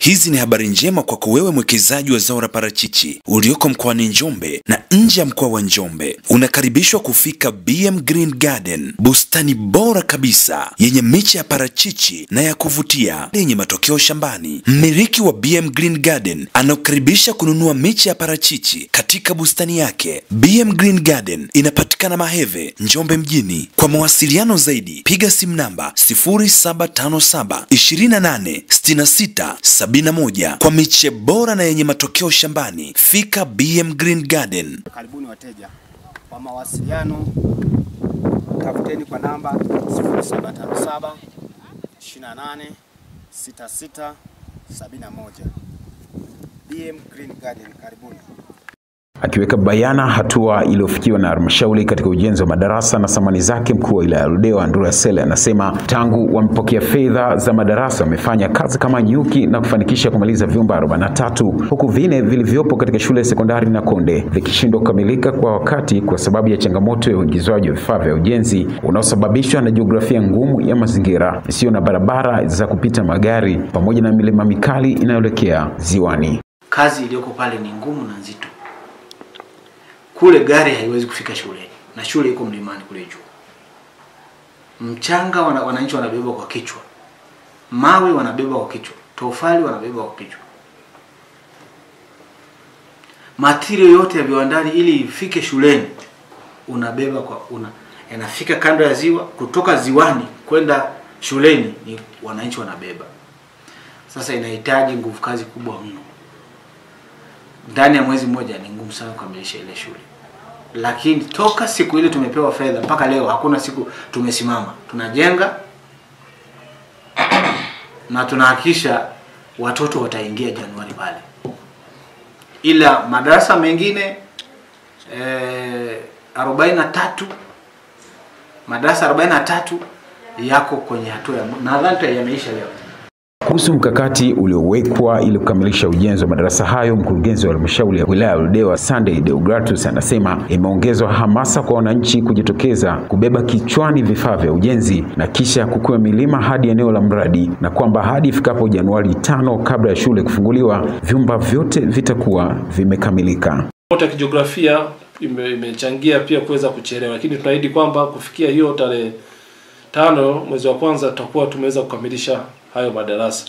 Hizi ni habari njema kwako wewe mwekezaji wa zao la parachichi ulioko mkoani Njombe na nje ya mkoa wa Njombe. Unakaribishwa kufika BM Green Garden, bustani bora kabisa yenye miche ya parachichi na ya kuvutia yenye matokeo shambani. Mmiliki wa BM Green Garden anakukaribisha kununua miche ya parachichi katika bustani yake. BM Green Garden inapatikana Maheve, Njombe mjini. Kwa mawasiliano zaidi piga simu namba 0757 28 66 71 kwa miche bora na yenye matokeo shambani. Fika BM Green Garden. Karibuni wateja. Kwa mawasiliano tafuteni kwa namba 0757 28 66 71. BM Green Garden, karibuni. Akiweka bayana hatua iliyofikiwa na halmashauri katika ujenzi wa madarasa na samani zake, mkuu wa wilaya ya Ludewa Andrea Sele anasema tangu wamepokea fedha za madarasa wamefanya kazi kama nyuki na kufanikisha kumaliza vyumba 43 huku vine vilivyopo katika shule ya sekondari na Konde vikishindwa kukamilika kwa wakati kwa sababu ya changamoto ya uingizwaji wa vifaa vya ujenzi unaosababishwa na jiografia ngumu ya mazingira isiyo na barabara za kupita magari pamoja na milima mikali inayoelekea ziwani. Kazi iliyoko pale ni ngumu na nzito kule gari haiwezi kufika shuleni na shule iko mlimani kule juu. Mchanga wana, wananchi wanabeba kwa kichwa, mawe wanabeba kwa kichwa, tofali wanabeba kwa kichwa. matirio yote ya viwandani ili ifike shuleni unabeba kwa una yanafika kando ya ziwa, kutoka ziwani kwenda shuleni ni wananchi wanabeba. Sasa inahitaji nguvu kazi kubwa mno ndani ya mwezi mmoja ni ngumu sana kukamilisha ile shule, lakini toka siku ile tumepewa fedha mpaka leo hakuna siku tumesimama. Tunajenga na tunahakikisha watoto wataingia Januari pale, ila madarasa mengine eh, arobaini na tatu madarasa arobaini na tatu yako kwenye hatua ya nadhani yameisha leo. Kuhusu mkakati uliowekwa ili kukamilisha ujenzi wa madarasa hayo, mkurugenzi wa halmashauri ya wilaya ya Ludewa Sunday Deogratus anasema imeongezwa hamasa kwa wananchi kujitokeza kubeba kichwani vifaa vya ujenzi na kisha kukwea milima hadi eneo la mradi, na kwamba hadi ifikapo Januari tano kabla ya shule kufunguliwa vyumba vyote vitakuwa vimekamilika. Moto ya kijiografia ime- imechangia pia kuweza kuchelewa, lakini tunaahidi kwamba kufikia hiyo tarehe tano mwezi wa kwanza tutakuwa tumeweza kukamilisha hayo madarasa.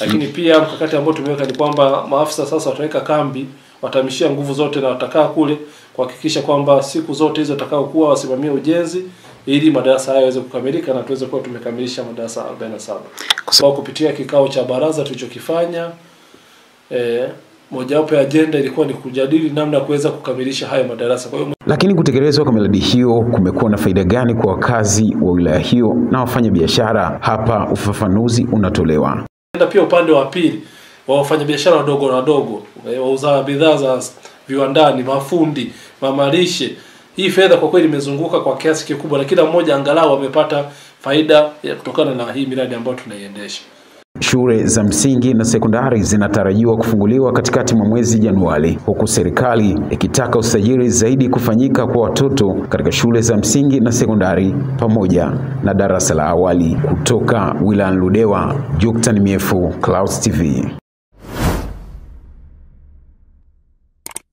Lakini pia mkakati ambao tumeweka ni kwamba maafisa sasa wataweka kambi, watamishia nguvu zote na watakaa kule kuhakikisha kwamba siku zote hizo watakaokuwa wasimamia ujenzi ili madarasa hayo yaweze kukamilika na tuweze kuwa tumekamilisha madarasa 47. Kwa kupitia kikao cha baraza tulichokifanya eh, mojawapo ya ajenda ilikuwa ni kujadili namna ya kuweza kukamilisha hayo madarasa. Kwa hiyo Lakini kutekelezwa kwa miradi hiyo kumekuwa na faida gani kwa wakazi wa wilaya hiyo na wafanyabiashara? Hapa ufafanuzi unatolewa. Enda pia upande wa pili wa wafanyabiashara wadogo wadogo, eh, wauza bidhaa za viwandani, mafundi, mamalishe. Hii fedha kwa kweli imezunguka kwa kiasi kikubwa, na kila mmoja angalau amepata faida ya kutokana na hii miradi ambayo tunaiendesha. Shule za msingi na sekondari zinatarajiwa kufunguliwa katikati mwa mwezi Januari, huku serikali ikitaka usajili zaidi kufanyika kwa watoto katika shule za msingi na sekondari pamoja na darasa la awali. Kutoka wilayani Ludewa, Juktan Miefu, Clouds TV.